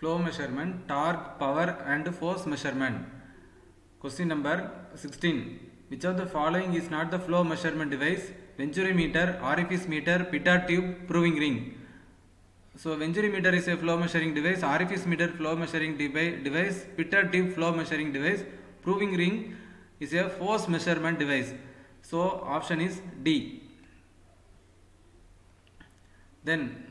flow measurement torque power and force measurement. Question number 16 which of the following is not the flow measurement device? Venturi meter orifice meter pitot tube proving ring. So venturi meter is a flow measuring device orifice meter flow measuring device pitot tube flow measuring device proving ring is a force measurement device. So option is d. Then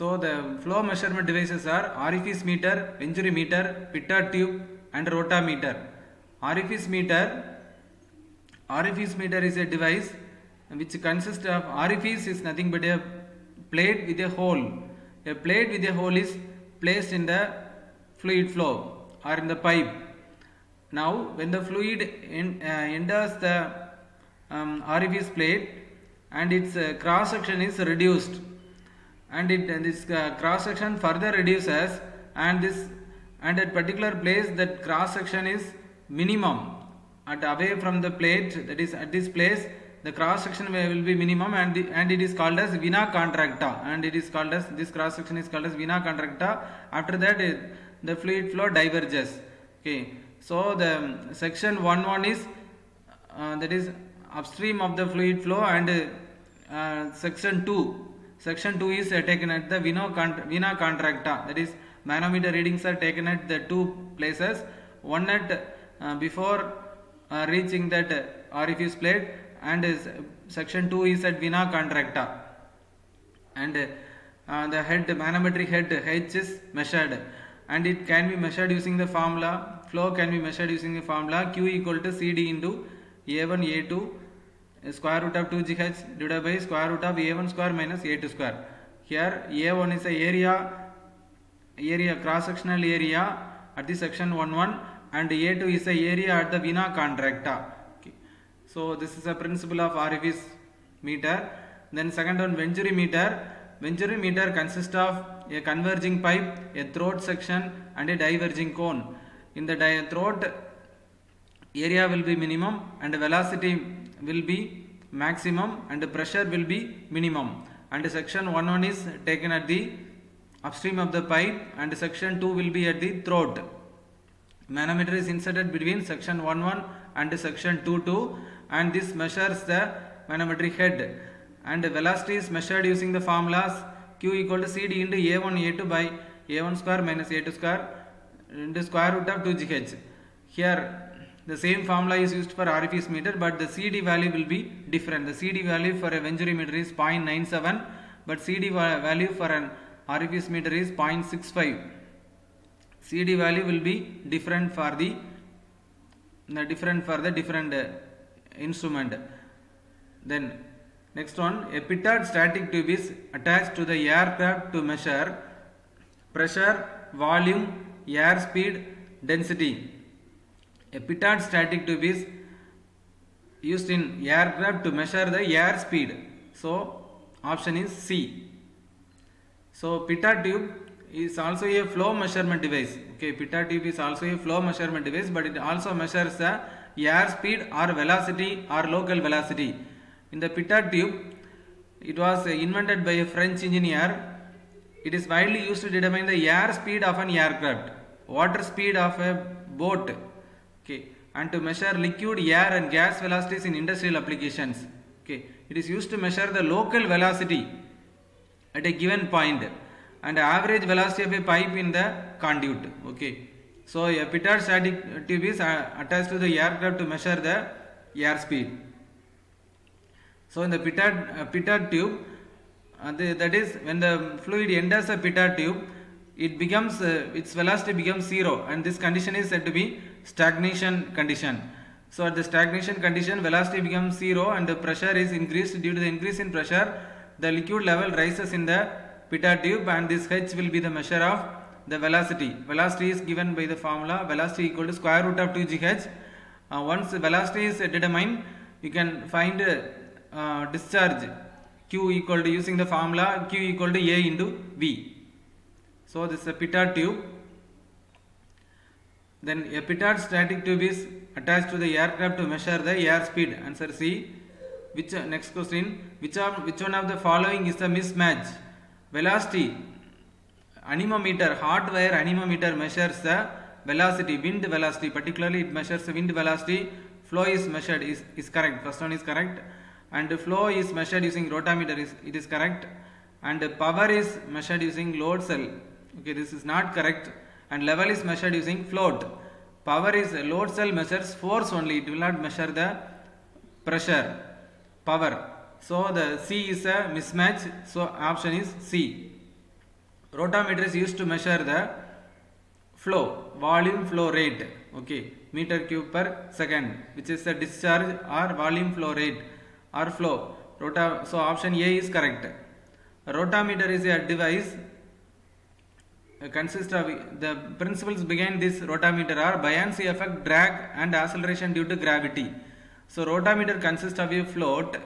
so the flow measurement devices are orifice meter, venturi meter, pitot tube and rotameter. Orifice meter orifice meter is a device which consists of orifice is nothing but a plate with a hole. A plate with a hole is placed in the fluid flow or in the pipe. Now when the fluid en- uh, enters the um, orifice plate and its uh, cross section is reduced and it this uh, cross section further reduces and this and at particular place that cross section is minimum. At away from the plate that is at this place the cross section will be minimum and the, and it is called as vena contracta. And it is called as this cross section is called as vena contracta. After that it, the fluid flow diverges. Okay. So the um, section 1 1 is uh, that is upstream of the fluid flow and uh, section 2 section 2 is uh, taken at the vena, con- vena contracta. That is manometer readings are taken at the two places. One at uh, before uh, reaching that uh, orifice plate and is, section 2 is at vena contracta. And uh, the head manometric head h is measured. And it can be measured using the formula flow can be measured using the formula q equal to cd into a1 a2 square root of 2gh divided by square root of a1 square minus a2 square. Here a1 is the area area cross sectional area at the section 1 1 and a2 is the area at the vena contracta. Okay. so this is a principle of orifice meter. Then second one venturi meter. Venturi meter consists of a converging pipe a throat section and a diverging cone. In the throat area will be minimum and velocity will be maximum and pressure will be minimum. And section 1 1 is taken at the upstream of the pipe and section 2 will be at the throat. Manometer is inserted between section 1 1 and section 2 2 and this measures the manometric head. And velocity is measured using the formulas q equal to cd into a1 a2 by a1 square minus a2 square into square root of 2gh here the same formula is used for orifice meter but the cd value will be different. The cd value for a venturi meter is 0.97 but cd value for an orifice meter is 0.65 cd value will be different for the, different for the different uh, instrument. Then next one. A pitot static tube is attached to the aircraft to measure pressure volume air speed density a pitot static tube is used in aircraft to measure the air speed. So option is c. So pitot tube is also a flow measurement device. Okay pitot tube is also a flow measurement device but it also measures the air speed or velocity or local velocity. In the pitot tube it was invented by a french engineer. It is widely used to determine the air speed of an aircraft. Water speed of a boat okay. And to measure liquid air and gas velocities in industrial applications. Okay. It is used to measure the local velocity at a given point and average velocity of a pipe in the conduit. Okay. So a pitot static tube is uh, attached to the aircraft to measure the air speed. So in the pitot uh, pitot tube uh, the, that is when the fluid enters a pitot tube it becomes uh, its velocity becomes zero and this condition is said to be stagnation condition. So at the stagnation condition velocity becomes zero and the pressure is increased. Due to the increase in pressure the liquid level rises in the pitot tube and this h will be the measure of the velocity. Velocity is given by the formula velocity equal to square root of 2 gh uh, once velocity is determined you can find uh, discharge q equal to using the formula q equal to a into v so this is a pitot tube. Then a pitot static tube is attached to the aircraft to measure the air speed. Answer c. Which uh, next question. Which of which one of the following is the mismatch? Velocity. Anemometer hot wire anemometer measures the velocity wind velocity. Particularly it measures the wind velocity. Flow is measured is, is correct. First one is correct. And flow is measured using rotameter is it is correct. And power is measured using load cell okay this is not correct. And level is measured using float. Power is load cell measures force only. It will not measure the pressure power. So the c is a mismatch. So option is c. Rotameter is used to measure the flow volume flow rate. Okay meter cube per second which is the discharge or volume flow rate or flow. Rota so option a is correct. Rotameter is a device consists of the principles behind this rotameter are buoyancy effect drag and acceleration due to gravity. So rotameter consists of a float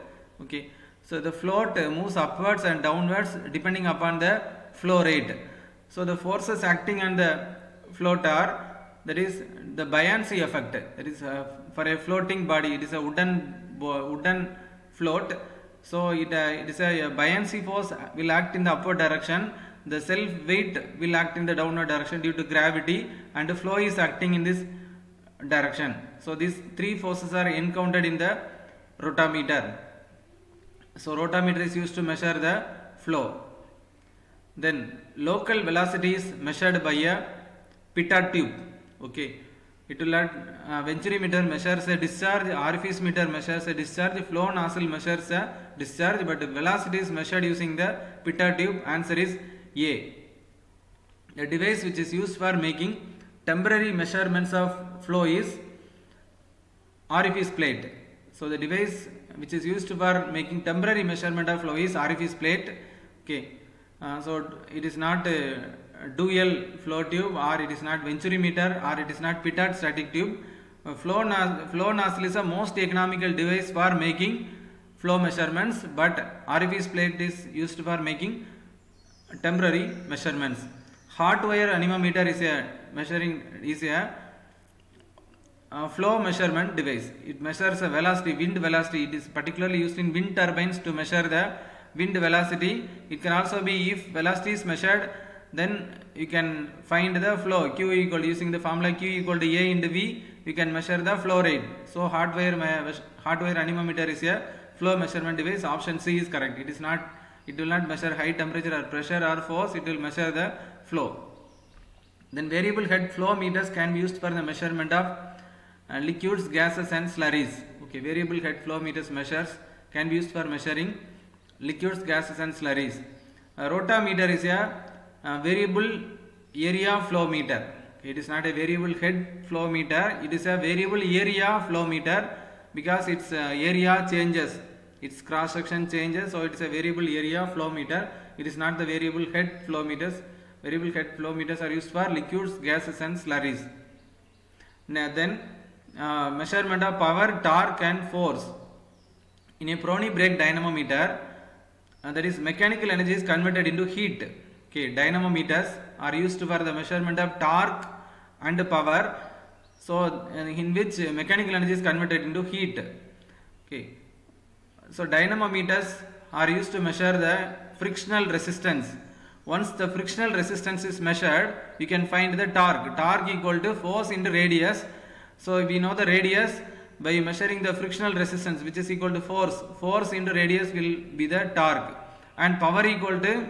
okay. So the float moves upwards and downwards depending upon the flow rate. So the forces acting on the float are that is the buoyancy effect. That is uh, for a floating body it is a wooden wooden float. So it, uh, it is a buoyancy force will act in the upward direction the self weight will act in the downward direction due to gravity and the flow is acting in this direction. So these three forces are encountered in the rotameter. So rotameter is used to measure the flow. Then local velocity is measured by a pitot tube. Okay. It will add uh, venturimeter measures a discharge orifice meter measures a discharge flow nozzle measures a discharge but velocity is measured using the pitot tube. Answer is a. A device which is used for making temporary measurements of flow is orifice plate. So the device which is used for making temporary measurement of flow is orifice plate. Okay. Uh, so it is not a Dall flow tube or it is not venturimeter or it is not pitot static tube. Uh, flow, nos- flow nozzle is the most economical device for making flow measurements but orifice plate is used for making temporary measurements hot wire anemometer is a measuring is a uh, flow measurement device. It measures a velocity, wind velocity. It is particularly used in wind turbines to measure the wind velocity. It can also be if velocity is measured, then you can find the flow. Q equal using the formula Q equal to A into V. You can measure the flow rate. So hot wire anemometer is a flow measurement device. Option C is correct. It is not. It will not measure high temperature or pressure or force. It will measure the flow. Then variable head flow meters can be used for the measurement of uh, liquids, gases and slurries. Okay, variable head flow meters measures can be used for measuring liquids, gases and slurries. A rotameter is a, variable area flow meter. It is not a variable head flow meter, it is a variable area flow meter because its uh, area changes, its cross section changes, so it is a variable area flow meter. It is not the variable head flow meters. Variable head flow meters are used for liquids, gases and slurries. Now then uh, measurement of power, torque and force. In a Prony brake dynamometer, uh, that is mechanical energy is converted into heat. Okay, dynamometers are used for the measurement of torque and power. So uh, in which mechanical energy is converted into heat. Okay, so dynamometers are used to measure the frictional resistance. Once the frictional resistance is measured, you can find the torque. Torque equal to force into radius. So we know the radius by measuring the frictional resistance which is equal to force. Force into radius will be the torque. And power equal to,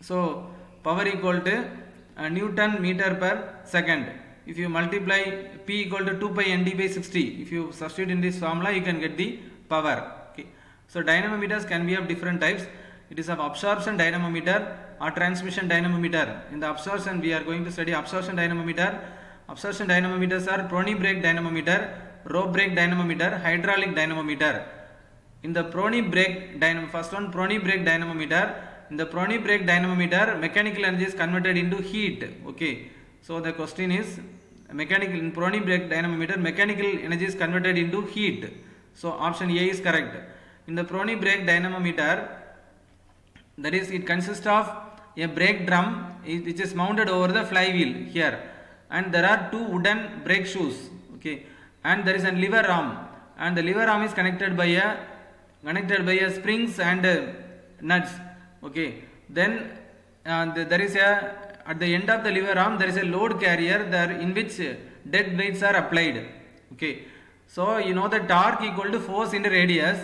so power equal to uh, Newton meter per second. If you multiply P equal to 2 pi ND by 60, if you substitute in this formula, you can get the power. Okay. So dynamometers can be of different types. It is of absorption dynamometer or transmission dynamometer. In the absorption, we are going to study absorption dynamometer. Absorption dynamometers are Prony brake dynamometer, rope brake dynamometer, hydraulic dynamometer. In the Prony brake dynamo, first one Prony brake dynamometer. In the Prony brake dynamometer, mechanical energy is converted into heat. Okay. So the question is mechanical in Prony brake dynamometer, mechanical energy is converted into heat. So option A is correct. In the Prony brake dynamometer, that is it consists of a brake drum which is mounted over the flywheel here. And there are two wooden brake shoes okay? And there is a lever arm. And the lever arm is connected by a connected by a springs and uh, nuts okay? Then uh, the- there is a at the end of the lever arm there is a load carrier there in which uh, dead weights are applied okay so you know the torque equal to force into radius.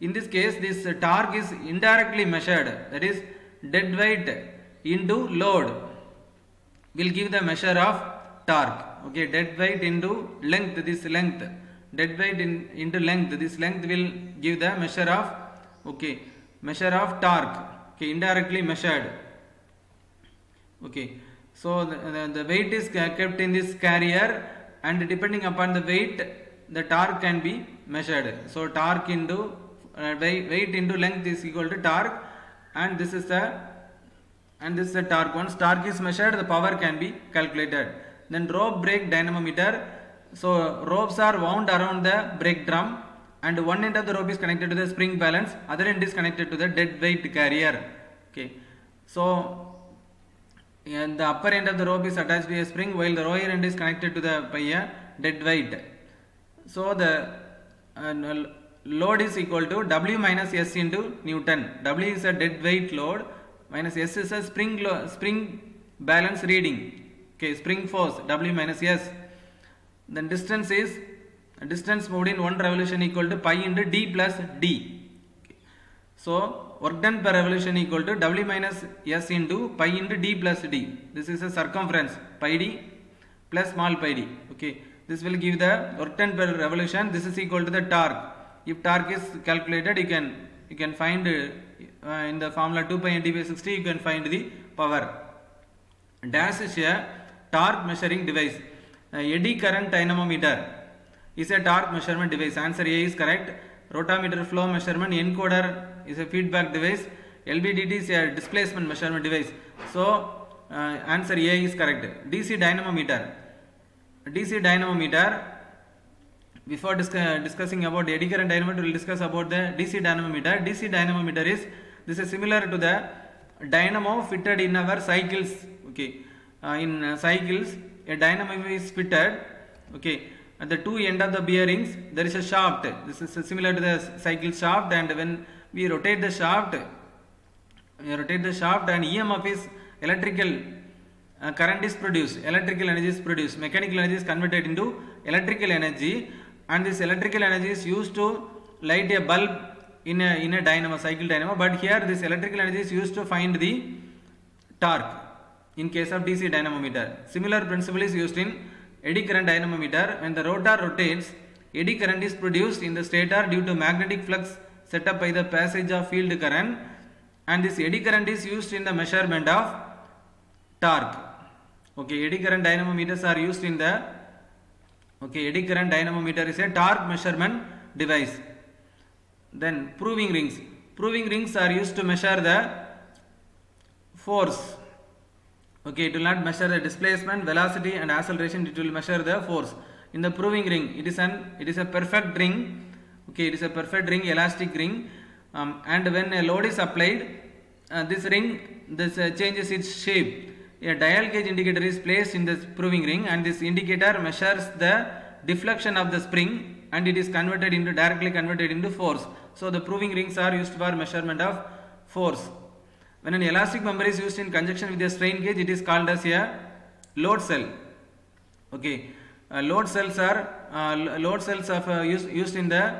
In this case this torque is indirectly measured. That is dead weight into load will give the measure of torque. Okay dead weight into length this length. Dead weight in, into length this length will give the measure of okay measure of torque. Okay indirectly measured. Okay so the, the, the weight is kept in this carrier and depending upon the weight the torque can be measured. So torque into uh, weight, into length is equal to torque and this is the and this is the torque once torque is measured the power can be calculated. Then rope brake dynamometer. So ropes are wound around the brake drum and one end of the rope is connected to the spring balance other end is connected to the dead weight carrier. Okay. So and the upper end of the rope is attached to a spring while the lower end is connected to the by a dead weight so the uh, load is equal to W minus S into Newton. W is a dead weight load minus S is a spring spring balance reading. Okay, spring force W minus S. Then distance is distance moved in one revolution equal to pi into D plus D. So work done per revolution equal to W minus S into pi into D plus D. This is a circumference pi D plus small pi d. Okay, this will give the done per revolution. This is equal to the torque. If torque is calculated, you can you can find uh, in the formula 2 pi by 60. You can find the power. Dash is a torque measuring device. Uh, eddy current dynamometer is a torque measurement device. Answer A is correct. Rotameter flow measurement encoder is a feedback device. LVDT is a displacement measurement device. So uh, answer A is correct. DC dynamometer. DC dynamometer. Before discuss, discussing about eddy current dynamometer, we will discuss about the DC dynamometer. DC dynamometer is this is similar to the dynamo fitted in our cycles. Okay, uh, in uh, cycles, a dynamo is fitted. Okay, at the two end of the bearings, there is a shaft. This is similar to the cycle shaft, and when we rotate the shaft, we rotate the shaft, and EMF is electrical uh, current is produced, electrical energy is produced, mechanical energy is converted into electrical energy, and this electrical energy is used to light a bulb in a in a dynamo, cycle dynamo. But here this electrical energy is used to find the torque in case of DC dynamometer. Similar principle is used in eddy current dynamometer. When the rotor rotates, eddy current is produced in the stator due to magnetic flux set up by the passage of field current, and this eddy current is used in the measurement of torque. Okay, eddy current dynamometers are used in the okay eddy current dynamometer is a torque measurement device. Then proving rings. Proving rings are used to measure the force. Okay, it will not measure the displacement, velocity, and acceleration. It will measure the force. In the proving ring, it is an it is a perfect ring. Okay, it is a perfect ring, elastic ring. Um, and when a load is applied, uh, this ring this uh, changes its shape. A dial gauge indicator is placed in the proving ring, and this indicator measures the deflection of the spring, and it is converted into directly converted into force. So the proving rings are used for measurement of force. When an elastic member is used in conjunction with a strain gauge, it is called as a load cell. Okay, uh, load cells are uh, load cells of uh, used, used in the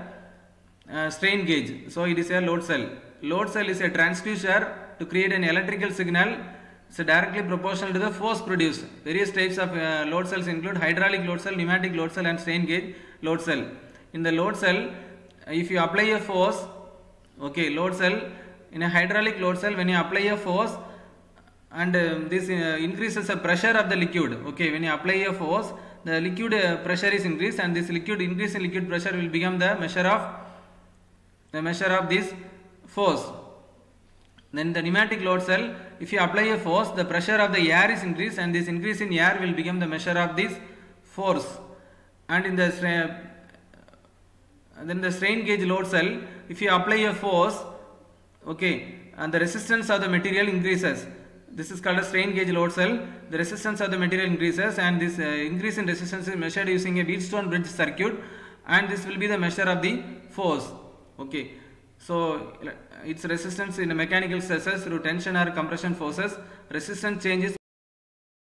uh, strain gauge. So it is a load cell. Load cell is a transducer to create an electrical signal. So directly proportional to the force produced. Various types of uh, load cells include hydraulic load cell, pneumatic load cell, and strain gauge load cell. In the load cell, if you apply a force, okay, load cell in a hydraulic load cell, when you apply a force, and um, this uh, increases the pressure of the liquid. Okay, when you apply a force, the liquid uh, pressure is increased, and this liquid increase in liquid pressure will become the measure of the measure of this force. Then the pneumatic load cell, if you apply a force, the pressure of the air is increased, and this increase in air will become the measure of this force. And in the stra- then the strain gauge load cell, if you apply a force, okay, and the resistance of the material increases. This is called a strain gauge load cell. The resistance of the material increases, and this uh, increase in resistance is measured using a Wheatstone bridge circuit, and this will be the measure of the force. Okay, So its resistance in mechanical stresses through tension or compression forces, resistance changes